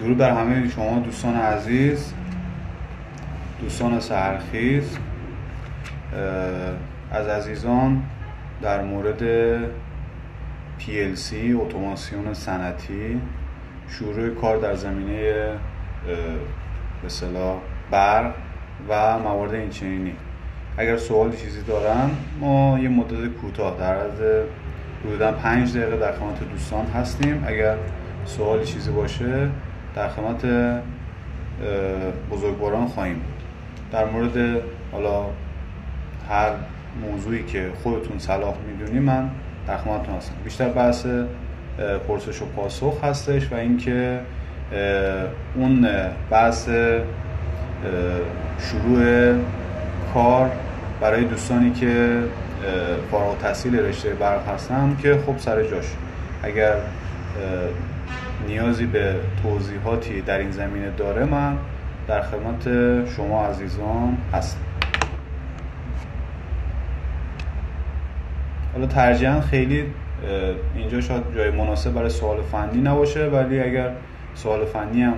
درود بر همه شما دوستان عزیز دوستان سهرخیز از عزیزان در مورد PLC اتوماسیون سنتی شروع کار در زمینه به برق و موارد اینچنینی. اگر سوالی چیزی دارن ما یه مدت کوتاه در از حدودا پنج دقیقه در خدمت دوستان هستیم. اگر سوالی چیزی باشه در خدمت بزرگواران خواهیم در مورد حالا هر موضوعی که خودتون صلاح می‌دونی من در خدمتتون هستم. بیشتر بحث پرسش و پاسخ هستش و اینکه اون بحث شروع کار برای دوستانی که فارغ تحصیل رشته برق هستن که خب سر جاش. اگر نیازی به توضیحاتی در این زمینه داره من در خدمت شما عزیزان هستم. حالا ترجیحاً خیلی اینجا شاید جای مناسب برای سوال فنی نباشه ولی اگر سوال فنی هم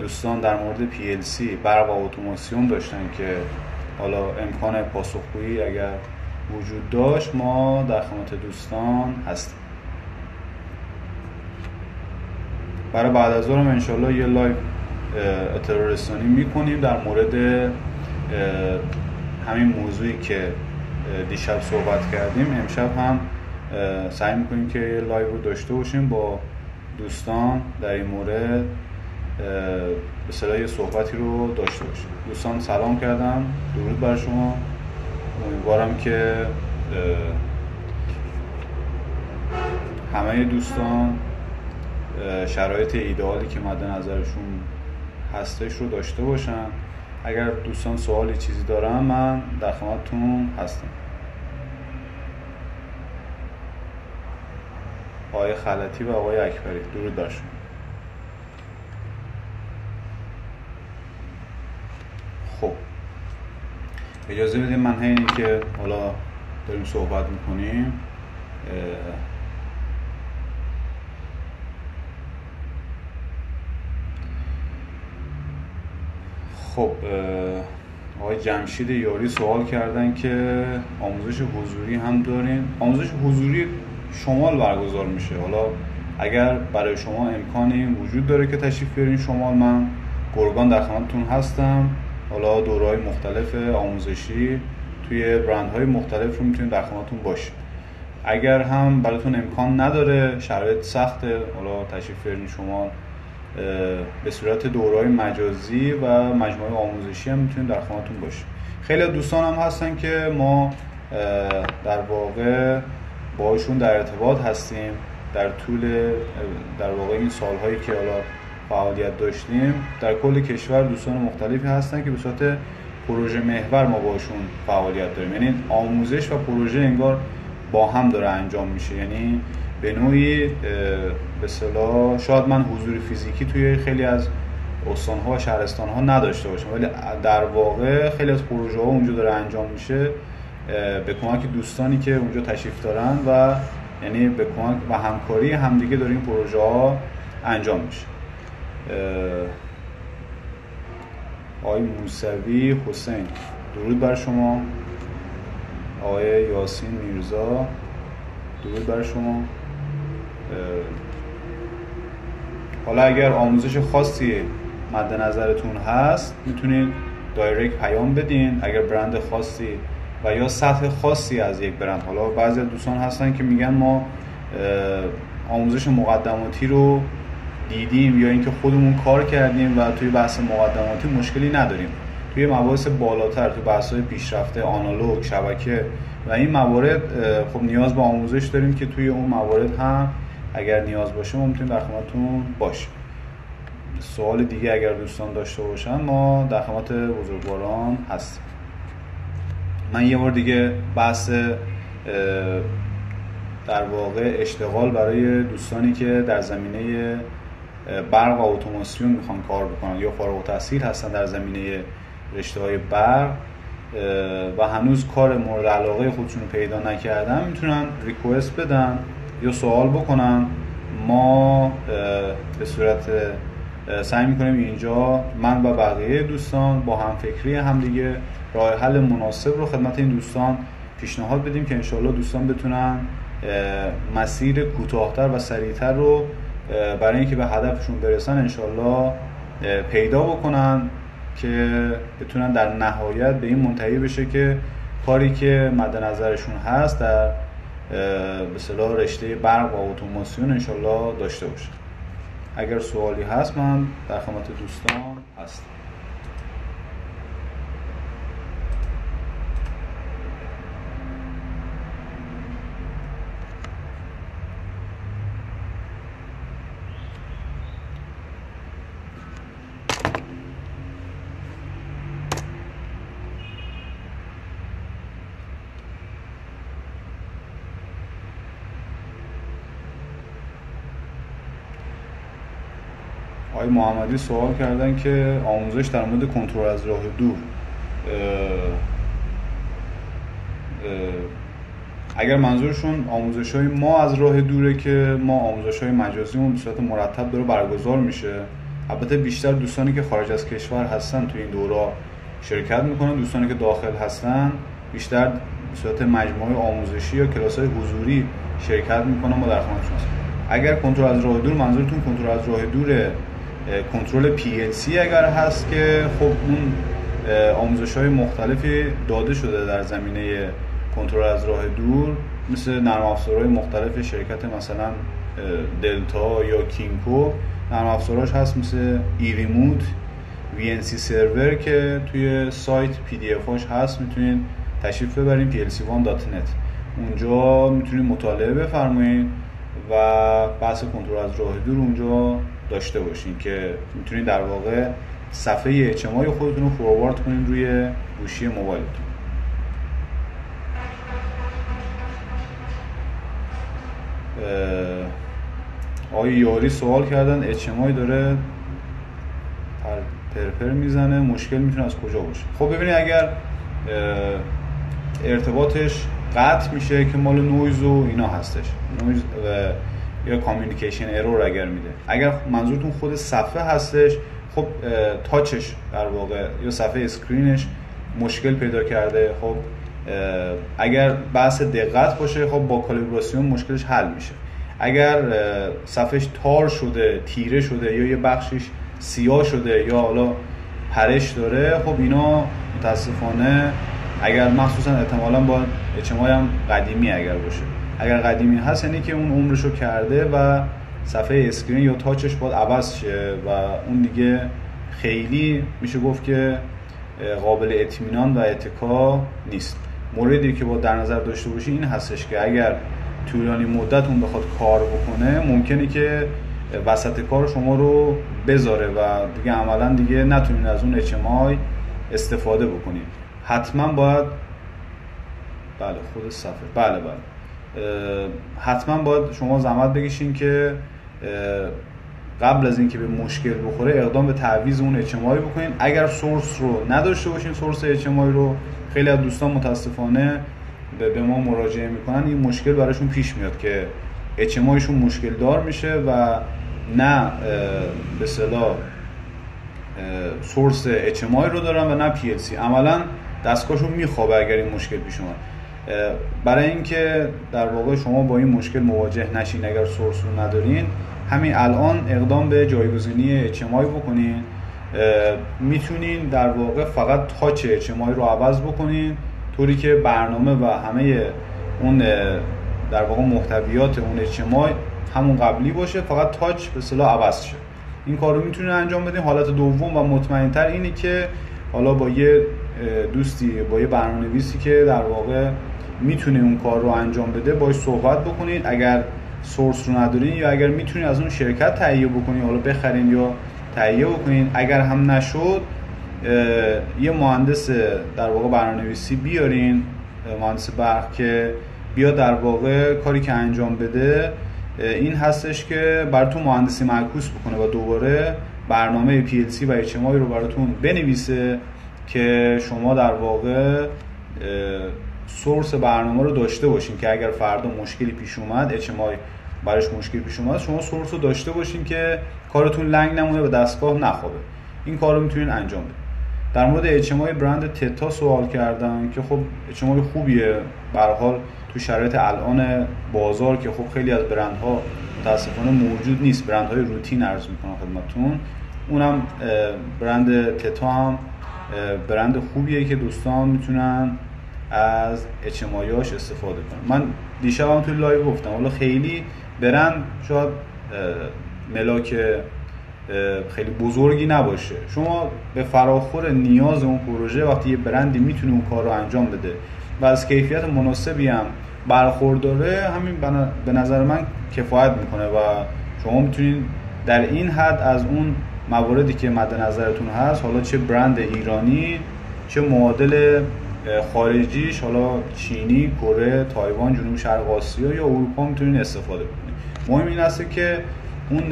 دوستان در مورد PLC برق و اتوماسیون داشتن که حالا امکان پاسخگویی اگر وجود داشت ما در خدمت دوستان هستیم. برای بعد از هم انشالله یه live اطلاع رسانی می‌کنیم در مورد همین موضوعی که دیشب صحبت کردیم. امشب هم سعی می‌کنیم که یه live رو داشته باشیم با دوستان در این مورد. به صحبتی رو داشته باشیم دوستان سلام کردم. درود بر شما. امیدوارم که همه دوستان شرایط ایدئالی که مد نظرشون هستش رو داشته باشن. اگر دوستان سوالی چیزی دارن من در خدمتتون هستم. آقای خلطی و آقای اکبری درود بر شما خب اجازه بدیم من اینی که حالا داریم صحبت می‌کنیم. خب آقای جمشید یاری سوال کردن که آموزش حضوری هم دارین. آموزش حضوری شمال برگزار میشه. حالا اگر برای شما امکانی وجود داره که تشریف بیارین شمال من گرگان در خدمتتون هستم. حالا دورهای مختلف آموزشی توی برندهای مختلف رو می‌تونید در خدمتتون باشید. اگر هم براتون امکان نداره شرایط سخته حالا تشریف بیارین شمال به صورت دورهای مجازی و مجموعه آموزشی هم می‌تونید در خدمتتون باشید. خیلی دوستان هم هستن که ما در واقع باشون در ارتباط هستیم در طول در واقع این سالهایی که حالا فعالیت داشتیم در کل کشور دوستان مختلفی هستن که به صورت پروژه محور ما باشون فعالیت داریم. یعنی آموزش و پروژه انگار با هم داره انجام میشه. یعنی به نوعی به صلاح شاید من حضور فیزیکی توی خیلی از استانها و شهرستانها نداشته باشم ولی در واقع خیلی از پروژه ها اونجا داره انجام میشه. به کمک دوستانی که اونجا تشریف دارن و یعنی به کمک و همکاری همدیگه داره این پروژه ها انجام میشه. آقای موسوی حسین. درود بر شما. آقای یاسین میرزا درود بر شما. حالا اگر آموزش خاصی مد نظرتون هست می‌تونید دایرکت پیام بدین. اگر برند خاصی و یا سطح خاصی از یک برند حالا بعضی دوستان هستن که میگن ما آموزش مقدماتی رو دیدیم یا اینکه خودمون کار کردیم و توی بحث مقدماتی مشکلی نداریم. توی مباحث بالاتر توی بحث های پیشرفته آنالوگ شبکه و این موارد خب نیاز به آموزش داریم که توی اون موارد هم اگر نیاز باشه ما می‌تونیم در خدمتتون باشیم. سوال دیگه اگر دوستان داشته باشن ما در خدمت بزرگواران هستیم. من یه بار دیگه بحث در واقع اشتغال برای دوستانی که در زمینه برق و اتوماسیون می‌خوان کار بکنن یا فارغ التحصیل هستن در زمینه رشته های برق و هنوز کار مورد علاقه خودشون پیدا نکردن می‌تونن ریکوست بدن یا سوال بکنن. ما به صورت سعی می‌کنیم اینجا من و بقیه دوستان با هم فکری همدیگه راه حل مناسب رو خدمت این دوستان پیشنهاد بدیم که انشالله دوستان بتونن مسیر کوتاهتر و سریعتر رو برای اینکه به هدفشون برسن انشالله پیدا بکنن که بتونن در نهایت به این منتهی بشه که کاری که مد نظرشون هست در به رشته برق و اتوماسیون انشالله داشته باشه. اگر سوالی هست من در خدمت دوستان هستم. آقای محمدی سوال کردن که آموزش در مورد کنترل از راه دور اگر منظورشون آموزش های ما از راه دوره که ما آموزش های مجازی به صورت مرتب داره برگزار میشه. البته بیشتر دوستانی که خارج از کشور هستن تو این دورا شرکت می‌کنن دوستانی که داخل هستن بیشتر به صورت مجموعه آموزشی یا کلاس های حضوری شرکت می‌کنن ما در اگر کنترل از راه دور منظورتون کنترل از راه دور کنترل PLC اگر هست که خب اون آموزش های مختلفی داده شده در زمینه کنترل از راه دور مثل نرم افزارهای مختلف شرکت مثلا دلتا یا کینکو. نرم افزاراش هست مثل ایریموت VNC سرور که توی سایت پی دی هاش هست می‌تونید تشریف ببرین plc1.net اونجا می‌تونید مطالعه بفرمایید و بحث کنترل از راه دور اونجا داشته باشین که می‌تونید در واقع صفحه اجتماعی خودتون رو فوروارد کنین روی گوشی موبایلتون. آقای یاری سوال کردن اجتماعی داره پرپر می‌زنه مشکل می‌تونه از کجا باشه؟ خب ببینید اگر ارتباطش قطع میشه که مال نویز و اینا هستش. نویز و یا communication error اگر میده. اگر منظورتون خود صفحه هستش خب touch ش در واقع یا صفحه screen ش مشکل پیدا کرده خب اگر بحث دقت باشه خب با کالیبراسیون مشکلش حل میشه. اگر صفحش تار شده تیره شده یا یه بخشش سیاه شده یا حالا پرش داره خب اینا متاسفانه اگر مخصوصا احتمالا با اجتماعی هم قدیمی اگر باشه. اگر قدیمی هست یعنی که اون عمرش رو کرده و صفحه اسکرین یا تاچش باید عوض شه و اون دیگه خیلی میشه گفت که قابل اطمینان و اتکا نیست. موردی که با در نظر داشته باشی این هستش که اگر طولانی مدت اون بخواد کار بکنه ممکنه که وسط کار شما رو بذاره و دیگه عملا دیگه نتونین از اون HMI استفاده بکنید حتما باید بله خود صفحه. بله بله. حتما باید شما زحمت بکشین که قبل از اینکه به مشکل بخوره اقدام به تعویض اون اجتماعی بکنین. اگر سورس رو نداشته باشین سورس اجتماعی رو خیلی از دوستان متاسفانه به ما مراجعه می‌کنن. این مشکل براشون پیش میاد که اجتماعیشون مشکل دار میشه و نه به صلاح سورس اجتماعی رو دارن و نه پی عملا دستگاهشون میخوابه اگر این مشکل پیش اومد. برای اینکه در واقع شما با این مشکل مواجه نشین اگر سورس رو ندارین همین الان اقدام به جایگزینی اجتماعی بکنین. می‌تونین در واقع فقط تاچ اجتماعی رو عوض بکنین طوری که برنامه و همه اون در واقع محتویات اون اجتماع همون قبلی باشه فقط تاچ به صلاح عوض شه. این کار رو می‌تونین انجام بدین. حالت دوم و مطمئنتر اینه که حالا با یه دوستی با یه برنامه نویسی که در واقع می‌تونه اون کار رو انجام بده باش صحبت بکنید. اگر سورس رو ندارین یا اگر می‌تونید از اون شرکت تهیه بکنید حالا بخرین یا تهیه بکنین اگر هم نشد یه مهندس در واقع برنامه‌نویسی بیارین مهندس برق که بیا در واقع کاری که انجام بده این هستش که براتون مهندسی معکوس بکنه و دوباره برنامه PLC و HMI رو براتون بنویسه که شما در واقع سورس برنامه رو داشته باشین که اگر فردا مشکلی پیش اومد اچمای براش مشکل پیش اومد شما سورس رو داشته باشین که کارتون لنگ نمونه و دستگاه نخوابه. این کار رو می‌تونین انجام بدین. در مورد اچمای برند تتا سوال کردن که خب اچمای خوبیه. به حال تو شرایط الان بازار که خب خیلی از برندها متاسفانه موجود نیست. برندهای روتین عرض می‌کنم خدمتتون. اونم برند تتا هم برند خوبیه که دوستان می‌تونن از HMI هاش استفاده کنن من دیشب هم توی live گفتم. حالا خیلی برند شاید ملاک خیلی بزرگی نباشه. شما به فراخور نیاز اون پروژه وقتی یه برندی می‌تونه اون کار رو انجام بده و از کیفیت مناسبی هم برخورداره همین به نظر من کفایت می‌کنه و شما می‌تونید در این حد از اون مواردی که مد نظرتون هست حالا چه برند ایرانی چه معادل خارجیش حالا چینی، کره، تایوان، جنوب شرق آسیا یا اروپا می‌تونید استفاده کنید مهم این است که اون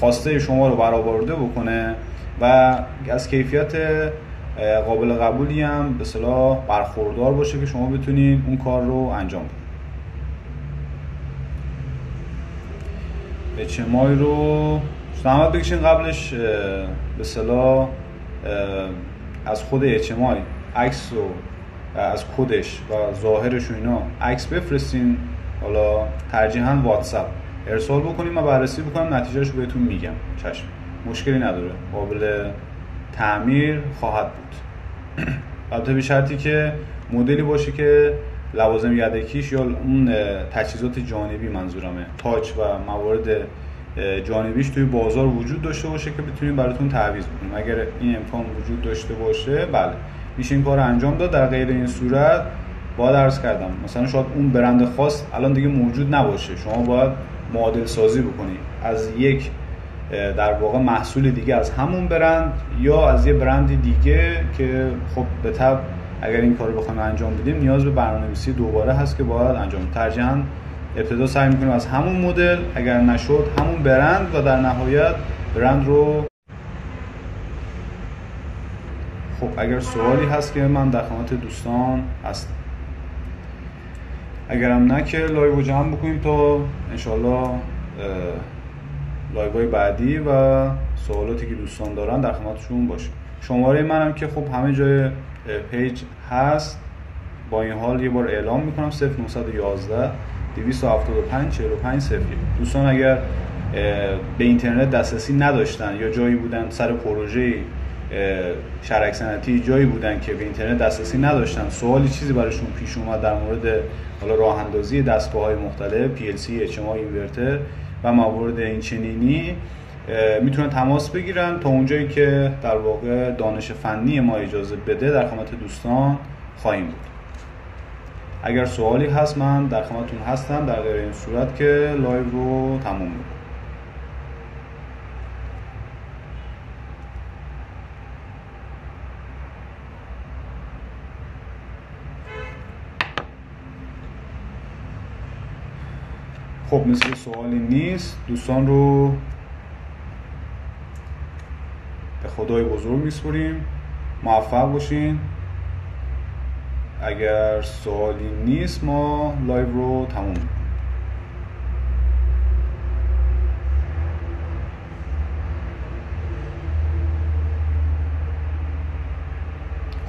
خواسته شما رو برآورده بکنه و از کیفیت قابل قبولی هم به صلاح برخوردار باشه که شما بتونید اون کار رو انجام بدید اچمای رو زحمت بکشین قبلش به صلاح از خود اچمای عکس رو از کدش و ظاهرش و اینا عکس بفرستین حالا ترجیحاً واتساپ. ارسال بکنیم و بررسی بکنم نتیجهش رو بهتون میگم. چشم. مشکلی نداره. قابل تعمیر خواهد بود. البته به شرطی که مدلی باشه که لوازم یدکیش یا اون تجهیزات جانبی منظورمه. تاچ و موارد جانبیش توی بازار وجود داشته باشه که بتونیم براتون تعویض بکنیم. اگر این امکان وجود داشته باشه بله. میشه این کار انجام داد. در غیر این صورت باید عرض کردم مثلا شاید اون برند خاص الان دیگه موجود نباشه. شما باید معادل سازی بکنید از یک در واقع محصول دیگه از همون برند یا از یه برند دیگه که خب به طب اگر این کار رو بخوایم انجام بدیم نیاز به برنامه‌نویسی دوباره هست که باید انجام. ترجیحاً ابتدا سعی می‌کنیم از همون مدل اگر نشد همون برند و در نهایت برند رو خب اگر سوالی هست که من در خدمت دوستان هستم. اگرم نه که live جمع بکنیم تا انشالله live های بعدی و سوالاتی که دوستان دارن در خدمتشون باشه. شماره منم که خب همه جای page هست. با این حال یه بار اعلام می‌کنم 0911 275 45 01 دوستان اگر به اینترنت دسترسی نداشتن یا جایی بودن سر پروژه شرک سنتی جایی بودن که به اینترنت دسترسی نداشتن. سوالی چیزی براشون پیش اومد در مورد حالا راه اندازی دستگاه های مختلف PLC, HMI, اینورتر و موارد این چنینی می‌تونن تماس بگیرن تا اونجایی که در واقع دانش فنی ما اجازه بده در خدمت دوستان خواهیم بود. اگر سوالی هست من در خدمتتون هستم در غیر این صورت که لایو رو تموم می‌کنم. خب مثل سوالی نیست. دوستان رو به خدای بزرگ میسپریم موفق باشین. اگر سوالی نیست ما لایو رو تموم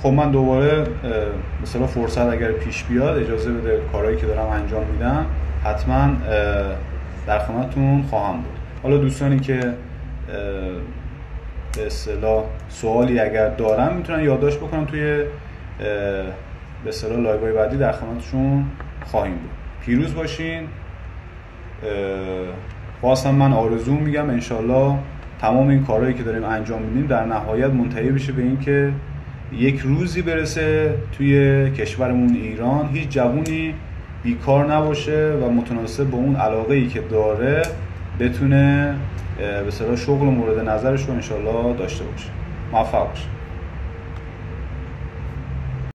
خب من دوباره مثلا فرصت اگر پیش بیاد اجازه بده کارهایی که دارم انجام میدم حتما در خدمتتون خواهم بود. حالا دوستانی که به اصطلاح سوالی اگر دارم می‌تونن یادداشت بکنم توی به اصطلاح لایو بعدی در خدمتشون خواهیم بود. پیروز باشین. خواستم من آرزو میگم انشالله تمام این کارهایی که داریم انجام میدیم در نهایت منتهی بشه به اینکه یک روزی برسه توی کشورمون ایران هیچ جوونی بیکار نباشه و متناسب با اون علاقه ای که داره بتونه به شغل مورد نظرش رو انشالله داشته باشه. موفق باشه